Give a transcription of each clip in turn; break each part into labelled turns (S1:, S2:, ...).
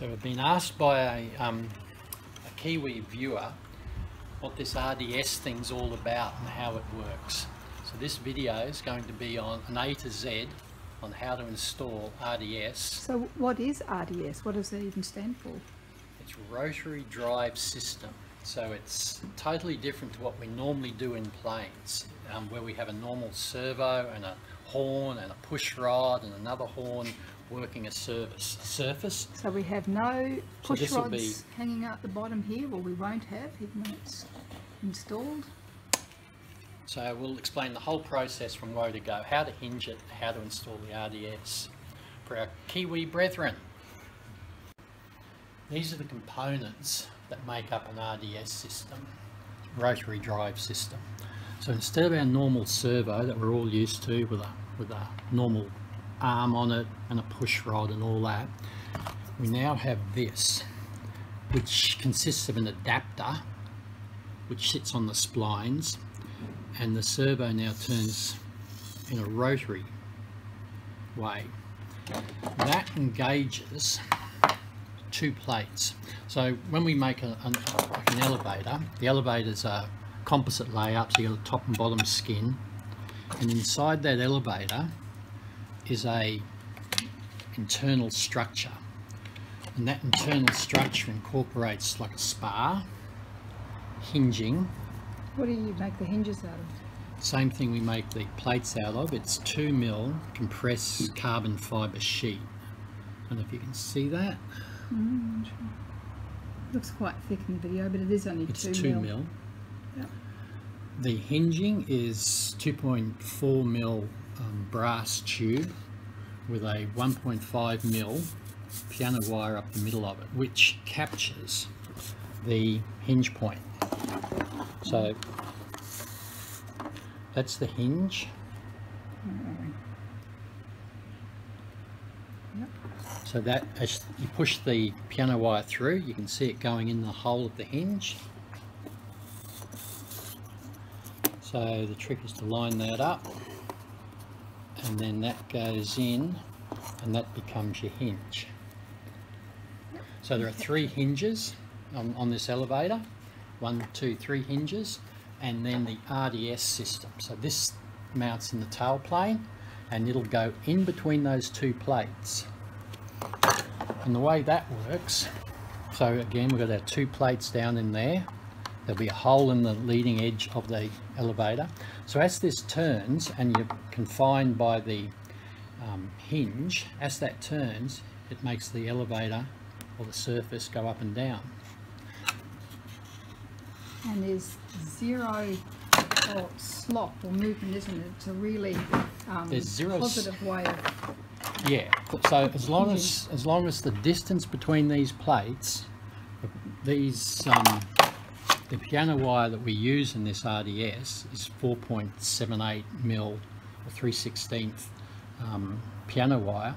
S1: So we've been asked by a, um, a Kiwi viewer what this RDS thing's all about and how it works. So this video is going to be on an A to Z on how to install RDS.
S2: So what is RDS? What does it even stand for?
S1: It's rotary drive system. So it's totally different to what we normally do in planes, um, where we have a normal servo and a horn and a push rod and another horn working a service surface.
S2: So we have no push
S1: this'll
S2: rods hanging out the bottom here, well we won't have even when it's installed.
S1: So we'll explain the whole process from where to go, how to hinge it, how to install the RDS for our Kiwi brethren. These are the components that make up an RDS system, rotary drive system. So instead of our normal servo that we're all used to with a, with a normal arm on it and a push rod and all that, we now have this, which consists of an adapter which sits on the splines and the servo now turns in a rotary way. That engages two plates. So when we make a, an, like an elevator, the elevators are composite layout, so you've got a top and bottom skin, and inside that elevator is a internal structure. And that internal structure incorporates like a spar, hinging,
S2: What do you make the hinges out of?
S1: same thing we make the plates out of. It's 2 mil compressed carbon fibre sheet. I don't know if you can see that.
S2: Mm, sure. Looks quite thick in the video, but it is only
S1: It's
S2: two,
S1: 2
S2: mil.
S1: mil.
S2: Yep.
S1: The hinging is 2.4 mil um, brass tube with a 1.5 mil piano wire up the middle of it, which captures the hinge point. So that's the hinge. So that as you push the piano wire through, you can see it going in the hole of the hinge. So the trick is to line that up and then that goes in and that becomes your hinge. So there are three hinges on, on this elevator. One, two, three hinges and then the RDS system. So this mounts in the tailplane and it'll go in between those two plates. And the way that works, so again we've got our two plates down in there. There'll be a hole in the leading edge of the elevator. So as this turns and you're confined by the um, hinge, as that turns, it makes the elevator or the surface go up and down.
S2: And there's zero or slop or movement, isn't it? It's a really um,
S1: There's zero
S2: positive way of
S1: Yeah, so as long as as long as the distance between these plates, these um, the piano wire that we use in this RDS is 4.78 mil or 3 16th um, piano wire,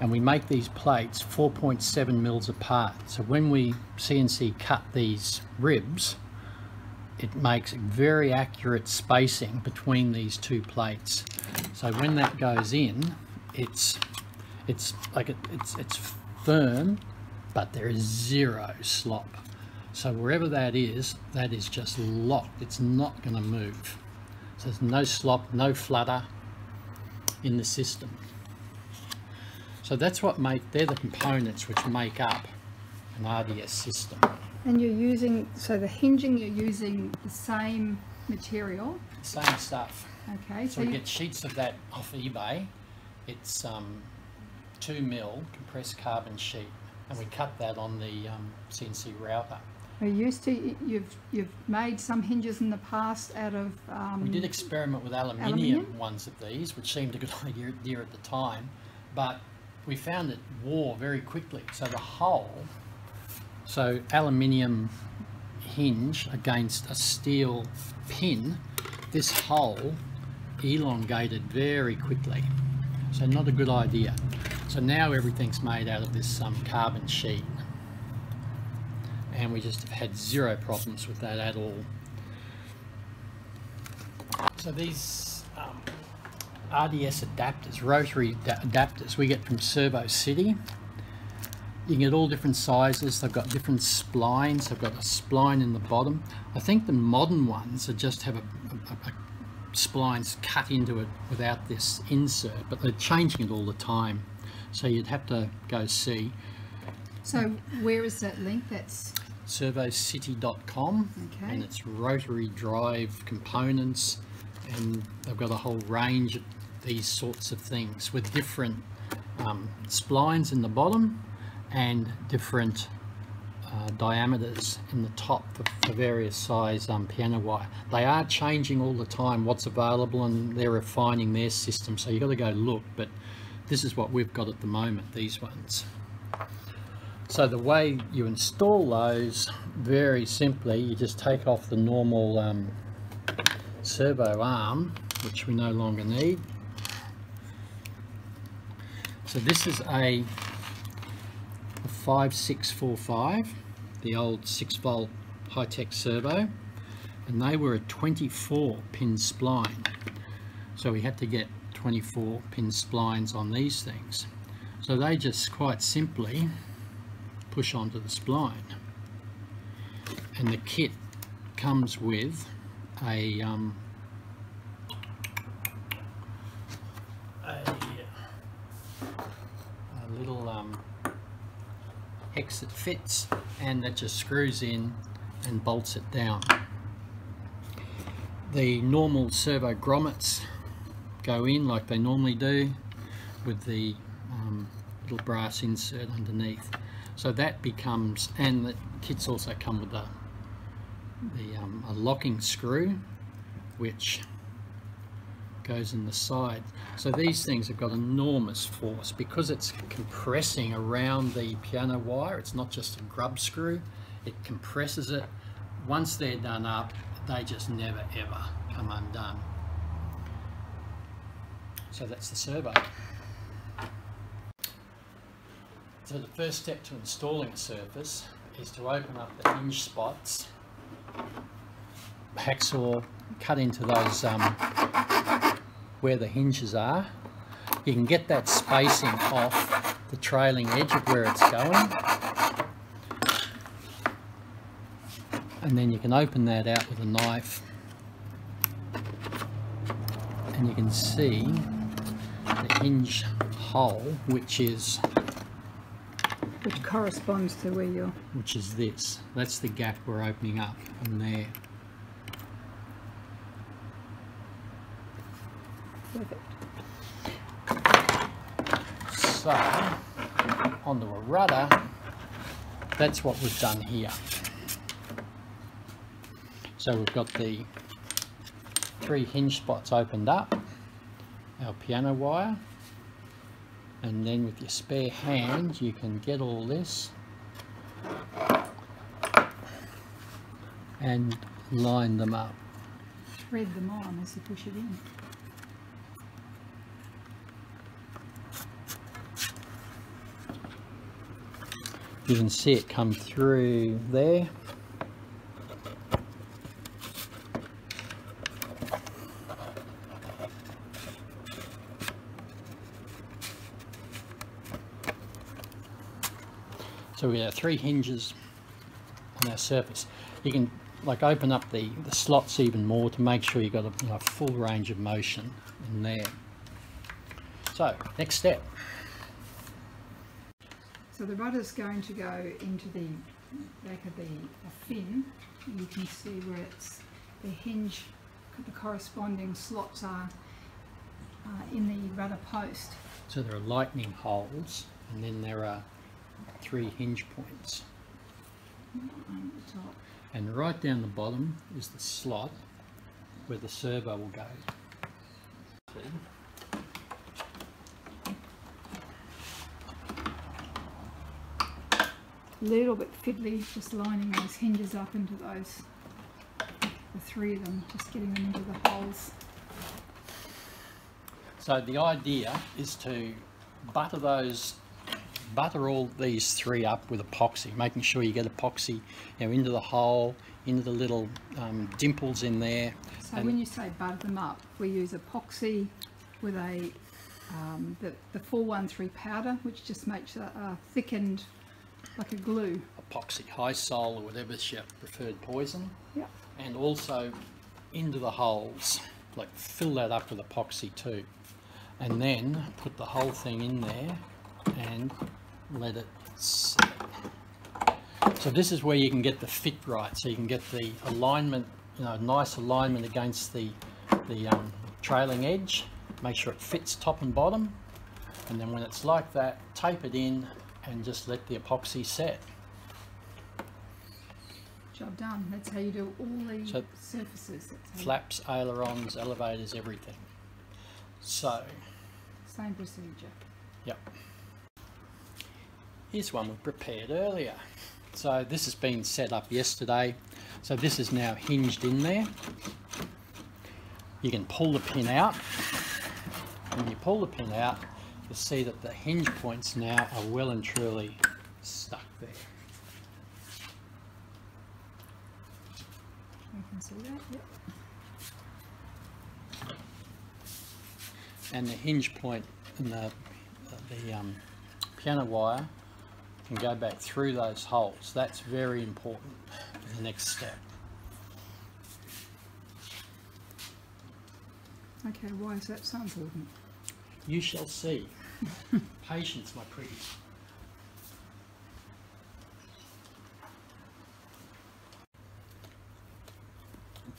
S1: and we make these plates 4.7 mils apart. So when we CNC cut these ribs, it makes very accurate spacing between these two plates. So when that goes in, it's it's like it, it's it's firm, but there is zero slop. So wherever that is, that is just locked. It's not going to move. So there's no slop, no flutter in the system. So that's what make they're the components which make up an RDS system.
S2: And you're using, so the hinging, you're using the same material,
S1: Same stuff.
S2: okay?
S1: So we
S2: you-
S1: get sheets of that off eBay. It's um, two mil compressed carbon sheet, and we cut that on the um, CNC router.
S2: Are used to, you've, you've made some hinges in the past out of, um,
S1: We did experiment with aluminium,
S2: Aluminium?
S1: ones of these, which seemed a good idea at the time, but we found it wore very quickly. So the hole, so aluminium hinge against a steel pin, this hole elongated very quickly. So not a good idea. So now everything's made out of this um, carbon sheet. And we just have had zero problems with that at all. So these um, RDS adapters, rotary adapters, we get from Servo City. you can get all different sizes. They've got different splines. They've got a spline in the bottom. I think the modern ones just have a, a, a splines cut into it without this insert, but they're changing it all the time. So you'd have to go see
S2: So where is that link? That's
S1: servocity.com
S2: Okay.
S1: and it's rotary drive components and they've got a whole range of these sorts of things with different um, splines in the bottom and different uh, diameters in the top for, for various size um, piano wire. They are changing all the time what's available and they're refining their system so you've got to go look but this is what we've got at the moment, these ones. So the way you install those, very simply, you just take off the normal um, servo arm, which we no longer need. So this is a, a 5645, the old 6 volt Hitec servo, and they were a 24 pin spline. So we had to get 24 pin splines on these things. So they just quite simply push onto the spline. And the kit comes with a, um, a, a little um, hex that fits and that just screws in and bolts it down. The normal servo grommets go in like they normally do with the um, little brass insert underneath. So that becomes, and the kits also come with a, the, um, a locking screw which goes in the side. So these things have got enormous force because it's compressing around the piano wire. It's not just a grub screw. It compresses it. Once they're done up, they just never ever come undone. So that's the servo. So the first step to installing a surface is to open up the hinge spots, hacksaw, cut into those um, where the hinges are. You can get that spacing off the trailing edge of where it's going. And then you can open that out with a knife and you can see the hinge hole which is
S2: which corresponds to where you're.
S1: which is this. That's the gap we're opening up from there.
S2: Perfect.
S1: So, onto a rudder, that's what we've done here. So we've got the three hinge spots opened up, our piano wire, and then with your spare hand you can get all this and line them up.
S2: Thread them on as you push it in.
S1: You can see it come through there. So we have three hinges on our surface. You can like open up the, the slots even more to make sure you've got a you know, full range of motion in there. So next step.
S2: So the rudder's going to go into the back of the, fin. You can see where it's the hinge, the corresponding slots are uh, in the rudder post.
S1: So there are lightning holes and then there are three hinge points.
S2: on the top.
S1: And right down the bottom is the slot where the servo will go.
S2: Little bit fiddly, just lining those hinges up into those, the three of them, just getting them into the holes.
S1: So the idea is to butter those, butter all these three up with epoxy, making sure you get epoxy you know, into the hole, into the little um, dimples in there.
S2: So
S1: And-
S2: when you say butter them up, we use epoxy with a um, the, the 413 powder, which just makes a, a thickened like a glue.
S1: epoxy, Hysol or whatever's your preferred poison.
S2: Yep.
S1: And also into the holes, like fill that up with epoxy too. And then put the whole thing in there and let it set. So this is where you can get the fit right. So you can get the alignment, you know, nice alignment against the, the um, trailing edge. Make sure it fits top and bottom. And then when it's like that, tape it in and just let the epoxy set.
S2: Job done. That's how you do all the
S1: So-
S2: surfaces. That's how you-
S1: Flaps, ailerons, elevators, everything. So,
S2: Same procedure.
S1: Yep. Here's one we prepared earlier. So this has been set up yesterday. So this is now hinged in there. You can pull the pin out. When you pull the pin out, you'll see that the hinge points now are well and truly stuck there.
S2: You can see that. Yep.
S1: And the hinge point and the, the um, piano wire can go back through those holes. That's very important for the next step.
S2: Okay, why is that so important?
S1: You shall see. Patience, my pretty.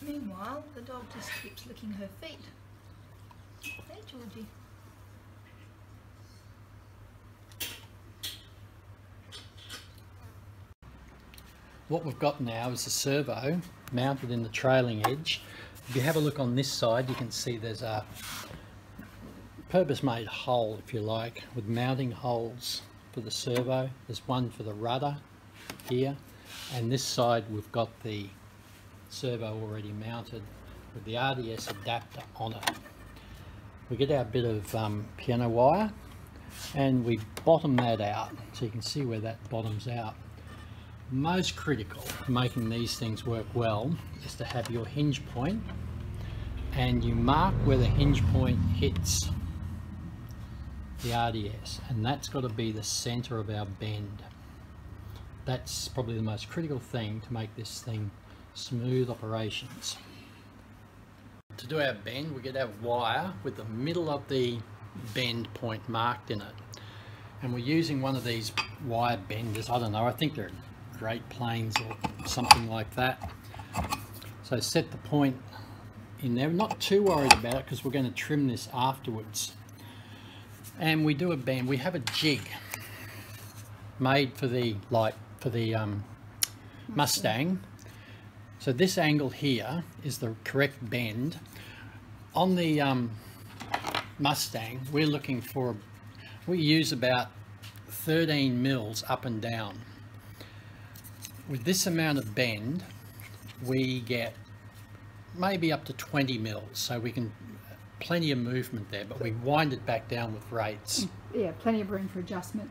S3: Meanwhile, the dog just keeps licking her feet. Hey, Georgie.
S1: What we've got now is a servo mounted in the trailing edge. If you have a look on this side, you can see there's a purpose-made hole, if you like, with mounting holes for the servo. There's one for the rudder here, and this side we've got the servo already mounted with the RDS adapter on it. We get our bit of um, piano wire and we bottom that out so you can see where that bottoms out. Most critical to making these things work well is to have your hinge point and you mark where the hinge point hits the RDS and that's got to be the center of our bend. That's probably the most critical thing to make this thing smooth operations. To do our bend we get our wire with the middle of the bend point marked in it and we're using one of these wire benders I don't know I think they're Great Planes or something like that. So set the point in there. Not too worried about it because we're going to trim this afterwards. And we do a bend we have a jig made for the like for the um, Mustang. So this angle here is the correct bend. On the um, Mustang we're looking for we use about 13 mils up and down with this amount of bend we get maybe up to 20 mils so we can plenty of movement there but we wind it back down with rates.
S2: Yeah, plenty of room for adjustment.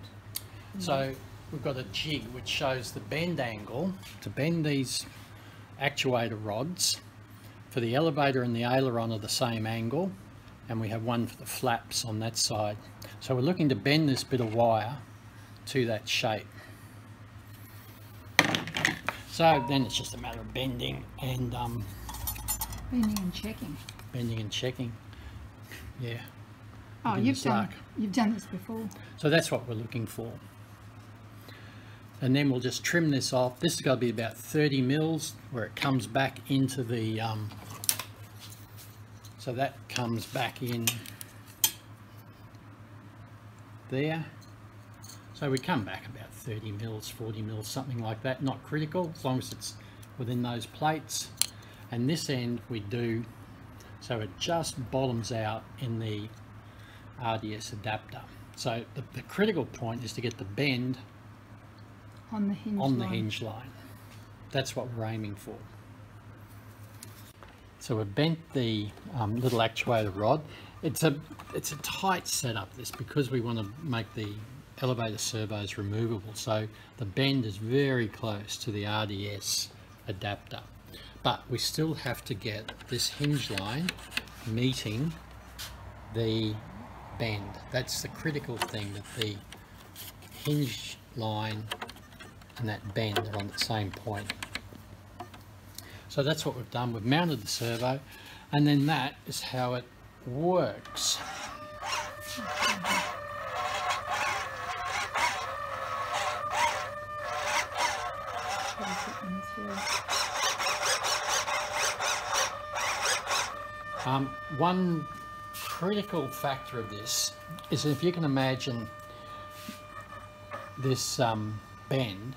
S1: so we've got a jig which shows the bend angle to bend these actuator rods for the elevator and the aileron are the same angle and we have one for the flaps on that side. So we're looking to bend this bit of wire to that shape so then it's just a matter of bending and um,
S2: Bending and checking.
S1: bending and checking yeah
S2: Oh, you've done you've done this before.
S1: So that's what we're looking for. And then we'll just trim this off. This is going to be about 30 mils where it comes back into the, um, so that comes back in there. So we come back about 30 mils, 40 mils, something like that. Not critical, as long as it's within those plates. And this end we do, so it just bottoms out in the RDS adapter. So the, the critical point is to get the bend
S2: On the hinge
S1: on the
S2: line.
S1: hinge line. That's what we're aiming for. So we've bent the um, little actuator rod. It's a it's a tight setup this because we want to make the elevator servo is removable. So the bend is very close to the RDS adapter. But we still have to get this hinge line meeting the bend. That's the critical thing that the hinge line and that bend are on the same point. So that's what we've done. We've mounted the servo and then that is how it works. Um, one critical factor of this is if you can imagine this um, bend,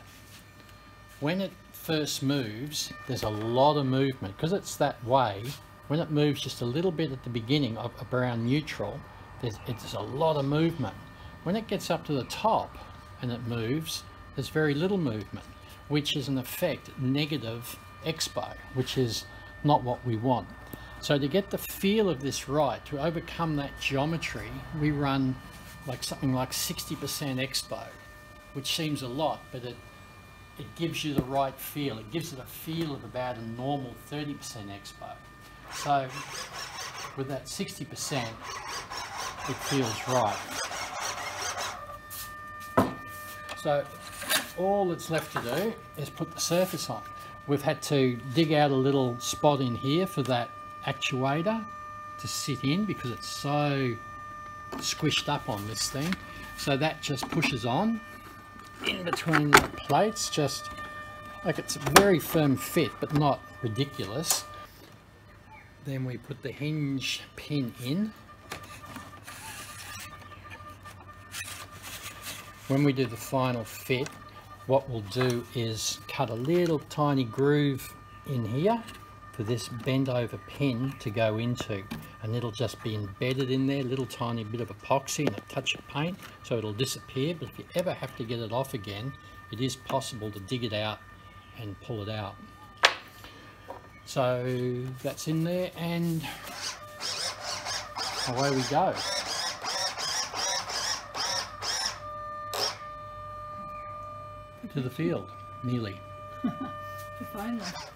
S1: when it first moves, there's a lot of movement. Because it's that way, when it moves just a little bit at the beginning of, around neutral, there's, it's a lot of movement. When it gets up to the top and it moves, there's very little movement, which is in effect negative expo, which is not what we want. So to get the feel of this right, to overcome that geometry, we run like something like 60% expo, which seems a lot, but it, it gives you the right feel. It gives it a feel of about a normal 30% expo. So with that 60%, it feels right. So all that's left to do is put the surface on. We've had to dig out a little spot in here for that actuator to sit in because it's so squished up on this thing. So that just pushes on in between the plates, just like it's a very firm fit, but not ridiculous. Then we put the hinge pin in. When we do the final fit, what we'll do is cut a little tiny groove in here for this bend over pin to go into. And it'll just be embedded in there little tiny bit of epoxy and a touch of paint. So it'll disappear but if you ever have to get it off again it is possible to dig it out and pull it out. So that's in there and away we go to the field
S2: only.